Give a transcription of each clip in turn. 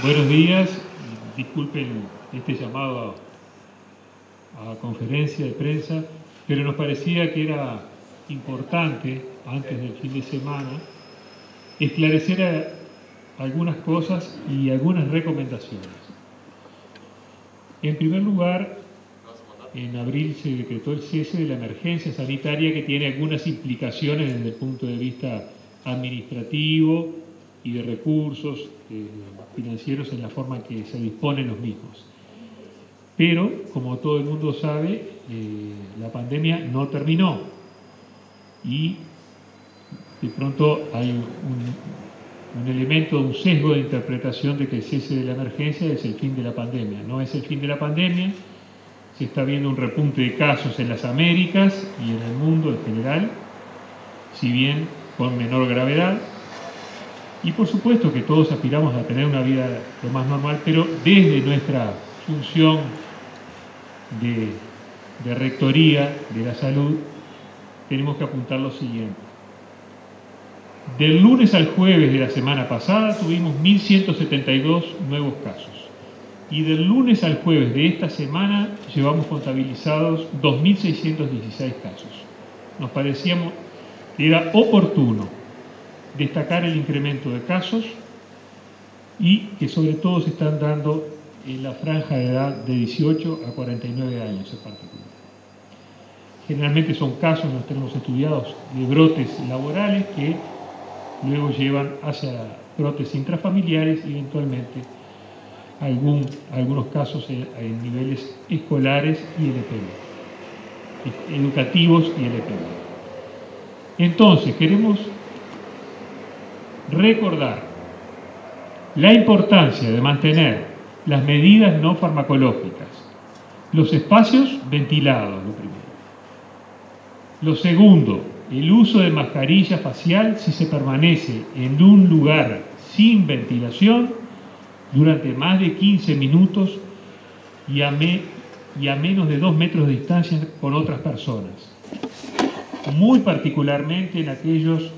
Buenos días, disculpen este llamado a, conferencia de prensa, pero nos parecía que era importante, antes del fin de semana, esclarecer algunas cosas y algunas recomendaciones. En primer lugar, en abril se decretó el cese de la emergencia sanitaria que tiene algunas implicaciones desde el punto de vista administrativo y de recursos eh, financieros en la forma que se disponen los mismos. Pero, como todo el mundo sabe, eh, la pandemia no terminó y de pronto hay un, un, elemento, un sesgo de interpretación de que el cese de la emergencia es el fin de la pandemia. No es el fin de la pandemia, se está viendo un repunte de casos en las Américas y en el mundo en general, si bien con menor gravedad, y por supuesto que todos aspiramos a tener una vida lo más normal, pero desde nuestra función de, rectoría de la salud, tenemos que apuntar lo siguiente. Del lunes al jueves de la semana pasada tuvimos 1.172 nuevos casos. Y del lunes al jueves de esta semana llevamos contabilizados 2.616 casos. Nos parecíamos que era oportuno destacar el incremento de casos y que sobre todo se están dando en la franja de edad de 18 a 49 años en particular. Generalmente son casos, los tenemos estudiados, de brotes laborales que luego llevan hacia brotes intrafamiliares y eventualmente algún, algunos casos en, niveles escolares y LPB, educativos y LPB. Entonces, queremos recordar la importancia de mantener las medidas no farmacológicas, los espacios ventilados, lo primero. Lo segundo, el uso de mascarilla facial si se permanece en un lugar sin ventilación durante más de 15 minutos y a, menos de 2 metros de distancia con otras personas. Muy particularmente en aquellos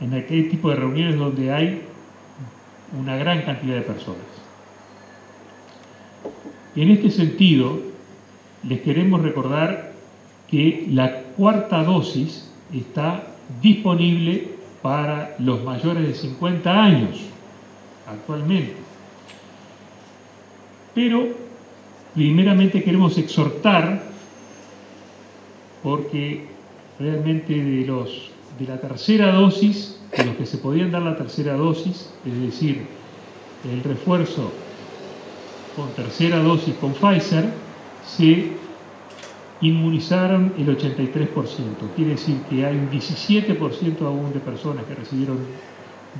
en aquel tipo de reuniones donde hay una gran cantidad de personas. En este sentido, les queremos recordar que la cuarta dosis está disponible para los mayores de 50 años actualmente. Pero primeramente queremos exhortar, porque realmente de los de la tercera dosis, de los que se podían dar la tercera dosis, es decir, el refuerzo con tercera dosis con Pfizer, se inmunizaron el 83%. Quiere decir que hay un 17% aún de personas que recibieron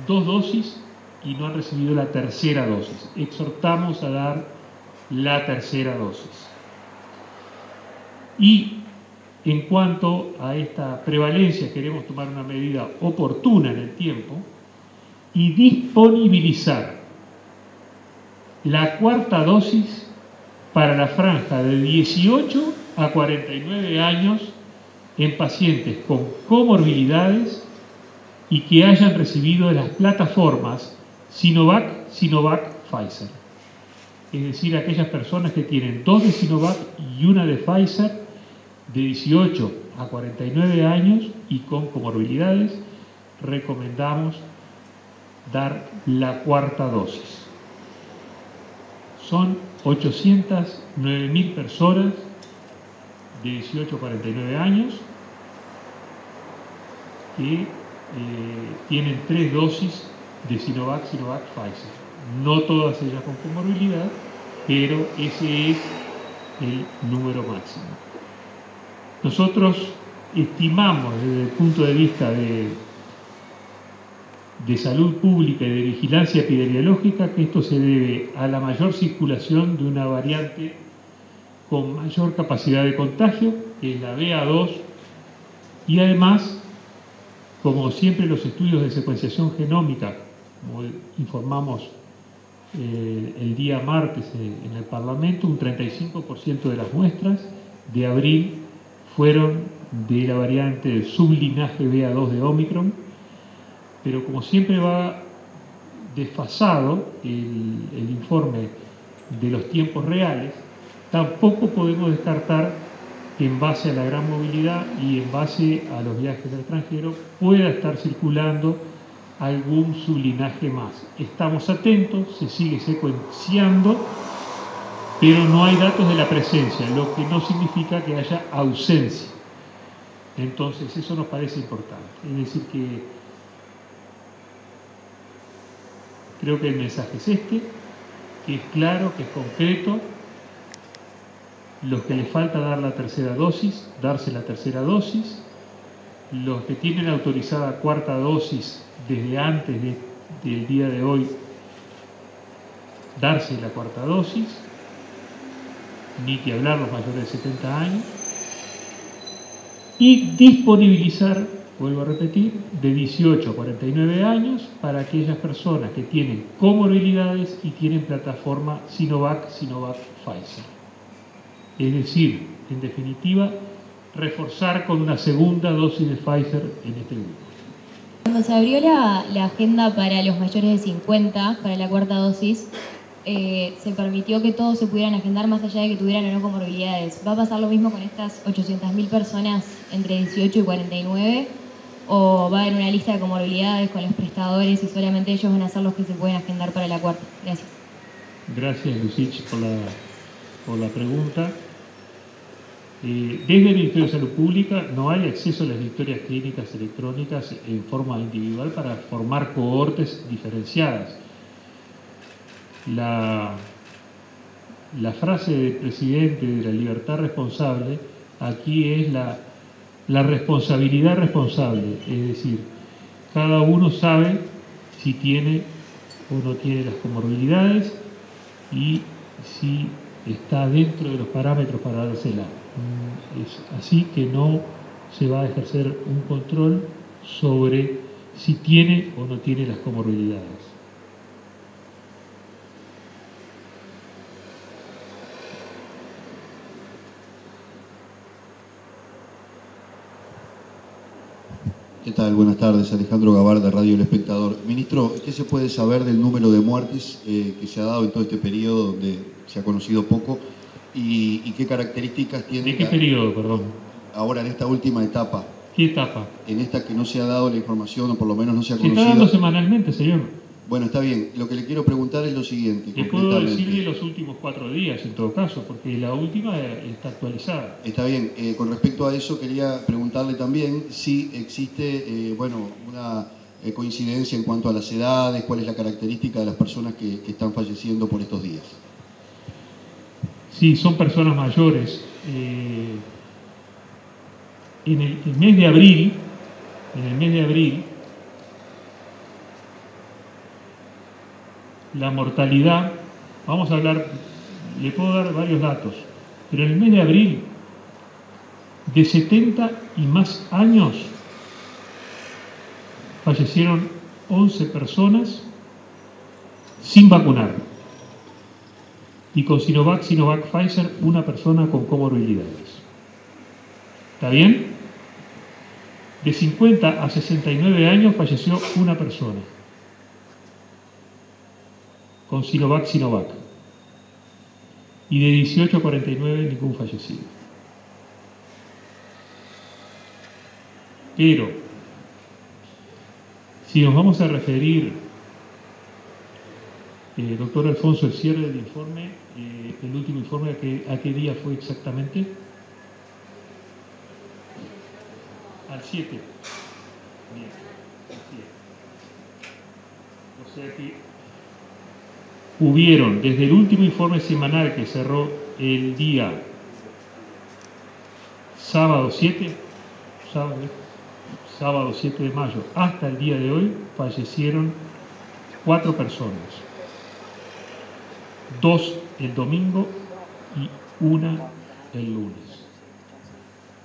dos dosis y no han recibido la tercera dosis. Exhortamos a dar la tercera dosis. Y en cuanto a esta prevalencia, queremos tomar una medida oportuna en el tiempo y disponibilizar la cuarta dosis para la franja de 18 a 49 años en pacientes con comorbilidades y que hayan recibido de las plataformas Sinovac, Sinovac, Pfizer. Es decir, aquellas personas que tienen dos de Sinovac y una de Pfizer de 18 a 49 años y con comorbilidades, recomendamos dar la cuarta dosis. Son 809.000 personas de 18 a 49 años que eh, tienen tres dosis de Sinovac, Sinovac, Pfizer. No todas ellas con comorbilidad, pero ese es el número máximo. Nosotros estimamos desde el punto de vista de, de salud pública y de vigilancia epidemiológica que esto se debe a la mayor circulación de una variante con mayor capacidad de contagio, que es la BA2, y además, como siempre los estudios de secuenciación genómica, como informamos eh, el día martes en el Parlamento, un 35% de las muestras de abril fueron de la variante sublinaje BA2 de Omicron, pero como siempre va desfasado el, informe de los tiempos reales, tampoco podemos descartar que en base a la gran movilidad y en base a los viajes al extranjero pueda estar circulando algún sublinaje más. Estamos atentos, se sigue secuenciando, pero no hay datos de la presencia, lo que no significa que haya ausencia. Entonces, eso nos parece importante. Es decir, que creo que el mensaje es este, que es claro, que es concreto, los que les falta dar la tercera dosis, darse la tercera dosis, los que tienen autorizada cuarta dosis desde antes del día de hoy, darse la cuarta dosis, ni que hablar los mayores de 70 años, y disponibilizar, vuelvo a repetir, de 18 a 49 años para aquellas personas que tienen comorbilidades y tienen plataforma Sinovac, Sinovac, Pfizer. Es decir, en definitiva, reforzar con una segunda dosis de Pfizer en este grupo. Cuando se abrió la, agenda para los mayores de 50, para la cuarta dosis, eh, se permitió que todos se pudieran agendar más allá de que tuvieran o no comorbilidades. ¿Va a pasar lo mismo con estas 800.000 personas entre 18 y 49? ¿O va a haber una lista de comorbilidades con los prestadores y solamente ellos van a ser los que se pueden agendar para la cuarta? Gracias. Gracias, Lucich, por la, por la pregunta. Eh, desde el Ministerio de Salud Pública no hay acceso a las historias clínicas electrónicas en forma individual para formar cohortes diferenciadas. La, la frase del presidente de la libertad responsable aquí es la, la responsabilidad responsable, es decir, cada uno sabe si tiene o no tiene las comorbilidades y si está dentro de los parámetros para dársela. Mm, es así que no se va a ejercer un control sobre si tiene o no tiene las comorbilidades. ¿Qué tal? Buenas tardes. Alejandro Gabarda, Radio El Espectador. Ministro, ¿qué se puede saber del número de muertes eh, que se ha dado en todo este periodo donde se ha conocido poco y, qué características tiene... ¿De qué periodo, perdón? Ahora, en esta última etapa. ¿Qué etapa? En esta que no se ha dado la información, o por lo menos no se ha conocido. Se está dando semanalmente, señor. Bueno, está bien. Lo que le quiero preguntar es lo siguiente. Le puedo decir de los últimos cuatro días, en todo caso, porque la última está actualizada. Está bien. Eh, con respecto a eso, quería preguntarle también si existe, eh, bueno, una eh, coincidencia en cuanto a las edades, cuál es la característica de las personas que están falleciendo por estos días. Sí, son personas mayores. Eh, en el, mes de abril, en el mes de abril, la mortalidad, vamos a hablar, le puedo dar varios datos, pero en el mes de abril, de 70 y más años, fallecieron 11 personas sin vacunar y con Sinovac, Sinovac, Pfizer, una persona con comorbilidades. ¿Está bien? De 50 a 69 años falleció una persona con Sinovac, Sinovac. Y de 18 a 49 ningún fallecido. Pero, si nos vamos a referir eh, doctor Alfonso, el cierre del informe, eh, el último informe, ¿a qué, ¿a qué, día fue exactamente? Al 7. Bien, O sea que hubieron, desde el último informe semanal que cerró el día sábado 7, sábado, sábado 7 de mayo, hasta el día de hoy, fallecieron cuatro personas dos el domingo y una el lunes.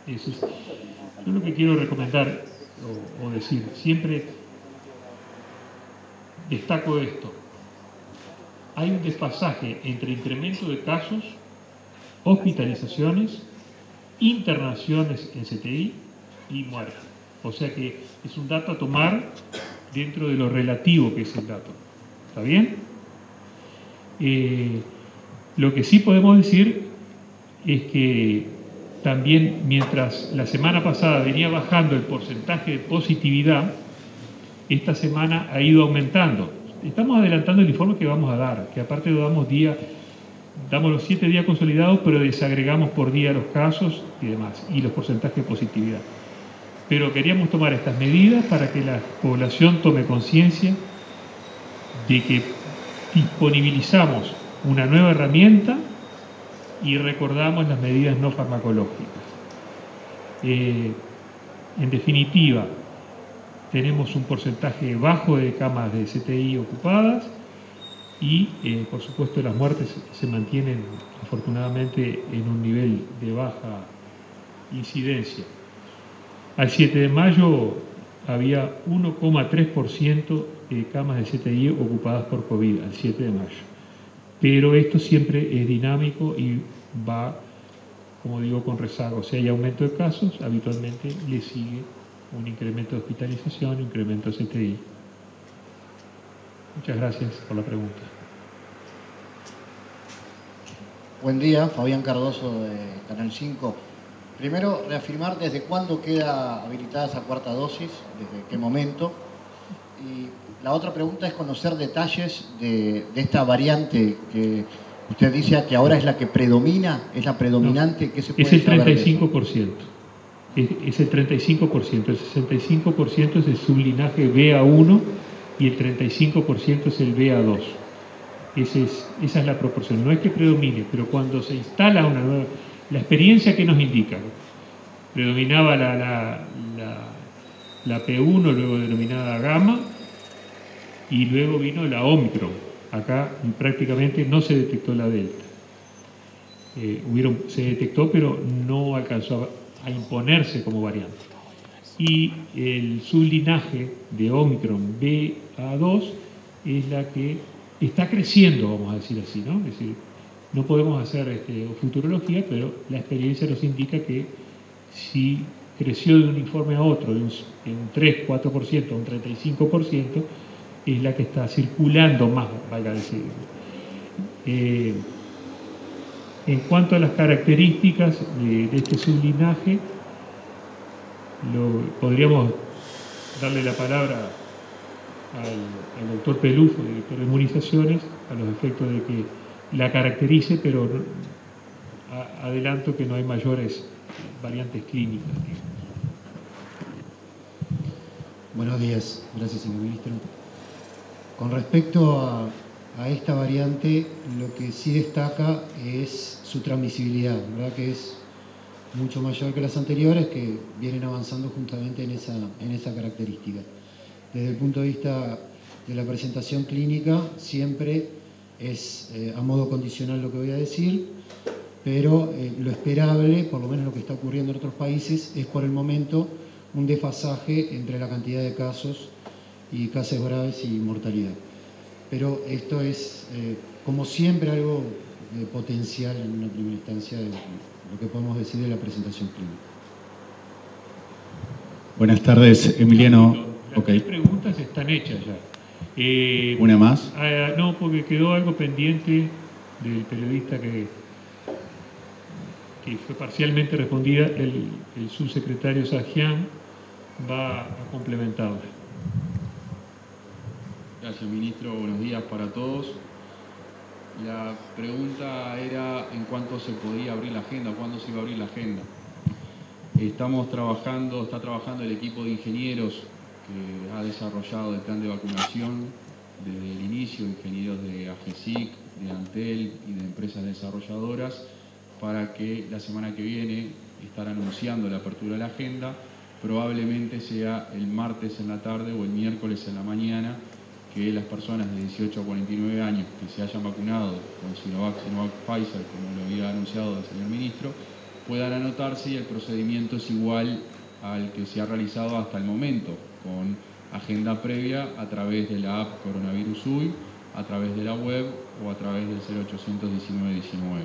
Eso es. Yo lo que quiero recomendar o, decir, siempre destaco esto. Hay un despasaje entre incremento de casos, hospitalizaciones, internaciones en CTI y muertes. O sea que es un dato a tomar dentro de lo relativo que es el dato. ¿Está bien? Eh, lo que sí podemos decir es que también mientras la semana pasada venía bajando el porcentaje de positividad, esta semana ha ido aumentando. Estamos adelantando el informe que vamos a dar, que aparte damos día, damos los siete días consolidados, pero desagregamos por día los casos y demás, y los porcentajes de positividad. Pero queríamos tomar estas medidas para que la población tome conciencia de que disponibilizamos una nueva herramienta y recordamos las medidas no farmacológicas. Eh, en definitiva, tenemos un porcentaje bajo de camas de CTI ocupadas y, eh, por supuesto, las muertes se mantienen afortunadamente en un nivel de baja incidencia. Al 7 de mayo había 1,3% de camas de CTI ocupadas por COVID, al 7 de mayo. Pero esto siempre es dinámico y va, como digo, con rezago. Si hay aumento de casos, habitualmente le sigue un incremento de hospitalización, un incremento de CTI. Muchas gracias por la pregunta. Buen día, Fabián Cardoso de Canal 5. Primero, reafirmar desde cuándo queda habilitada esa cuarta dosis, desde qué momento. Y la otra pregunta es conocer detalles de, esta variante que usted dice que ahora es la que predomina, es la predominante. ¿Qué se puede es el 35%. Es, el 35%. El 65% es el sublinaje BA1 y el 35% es el BA2. es, esa es la proporción. No es que predomine, pero cuando se instala una nueva... La experiencia que nos indica, predominaba la, la, la P1, luego denominada gamma, y luego vino la Omicron. Acá prácticamente no se detectó la Delta. Eh, se detectó, pero no alcanzó a, imponerse como variante. Y el sublinaje de Omicron BA2 es la que está creciendo, vamos a decir así, ¿no? Es decir, no podemos hacer este, futurología, pero la experiencia nos indica que si creció de un informe a otro de un, de un 3, 4%, un 35%, es la que está circulando más, valga decir. Eh, en cuanto a las características de, este sublinaje, podríamos darle la palabra al, doctor Pelufo, director de inmunizaciones, a los efectos de que la caracterice, pero adelanto que no hay mayores variantes clínicas. Buenos días, gracias señor ministro. Con respecto a, esta variante, lo que sí destaca es su transmisibilidad, ¿verdad? que es mucho mayor que las anteriores, que vienen avanzando justamente en esa, en esa característica. Desde el punto de vista de la presentación clínica, siempre es eh, a modo condicional lo que voy a decir, pero eh, lo esperable, por lo menos lo que está ocurriendo en otros países, es por el momento un desfasaje entre la cantidad de casos y casos graves y mortalidad. Pero esto es, eh, como siempre, algo potencial en una primera instancia de lo que podemos decir de la presentación clínica. Buenas tardes, Emiliano. Las preguntas están hechas ya. Eh, ¿Una más? Ah, no, porque quedó algo pendiente del periodista que, que fue parcialmente respondida. El, el subsecretario Sajian va a complementarla. Gracias, ministro. Buenos días para todos. La pregunta era en cuánto se podía abrir la agenda, cuándo se iba a abrir la agenda. Estamos trabajando, está trabajando el equipo de ingenieros que ha desarrollado el plan de vacunación desde el inicio, ingenieros de AGESIC, de Antel y de empresas desarrolladoras, para que la semana que viene estar anunciando la apertura de la agenda, probablemente sea el martes en la tarde o el miércoles en la mañana, que las personas de 18 a 49 años que se hayan vacunado con Sinovac, Sinovac Pfizer, como lo había anunciado el señor ministro, puedan anotarse y el procedimiento es igual al que se ha realizado hasta el momento, con agenda previa a través de la app Coronavirus UI, a través de la web o a través del 081919.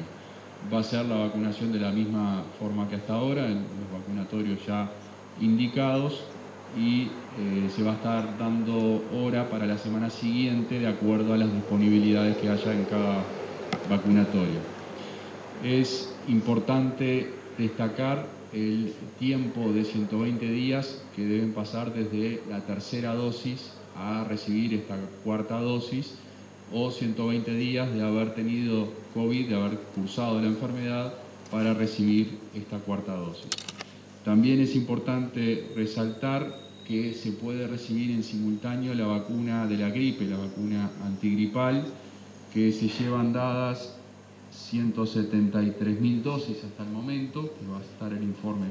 Va a ser la vacunación de la misma forma que hasta ahora, en los vacunatorios ya indicados y eh, se va a estar dando hora para la semana siguiente de acuerdo a las disponibilidades que haya en cada vacunatorio. Es importante destacar el tiempo de 120 días que deben pasar desde la tercera dosis a recibir esta cuarta dosis o 120 días de haber tenido COVID, de haber cursado la enfermedad para recibir esta cuarta dosis. También es importante resaltar que se puede recibir en simultáneo la vacuna de la gripe, la vacuna antigripal, que se llevan dadas 173.000 dosis hasta el momento, que va a estar el informe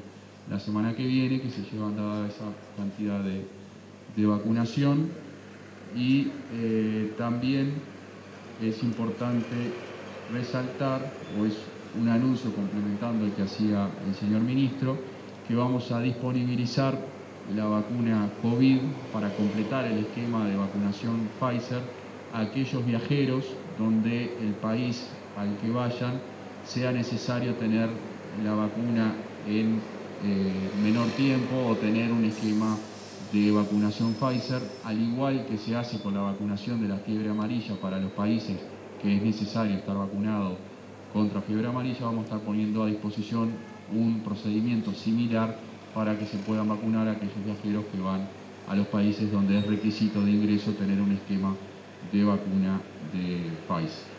la semana que viene, que se llevan dada esa cantidad de, vacunación. Y eh, también es importante resaltar, o es un anuncio complementando el que hacía el señor ministro, que vamos a disponibilizar la vacuna COVID para completar el esquema de vacunación Pfizer a aquellos viajeros donde el país al que vayan sea necesario tener la vacuna en eh, menor tiempo o tener un esquema de vacunación Pfizer, al igual que se hace con la vacunación de la fiebre amarilla para los países que es necesario estar vacunado contra fiebre amarilla, vamos a estar poniendo a disposición un procedimiento similar para que se puedan vacunar a aquellos viajeros que van a los países donde es requisito de ingreso tener un esquema de vacuna de Pfizer.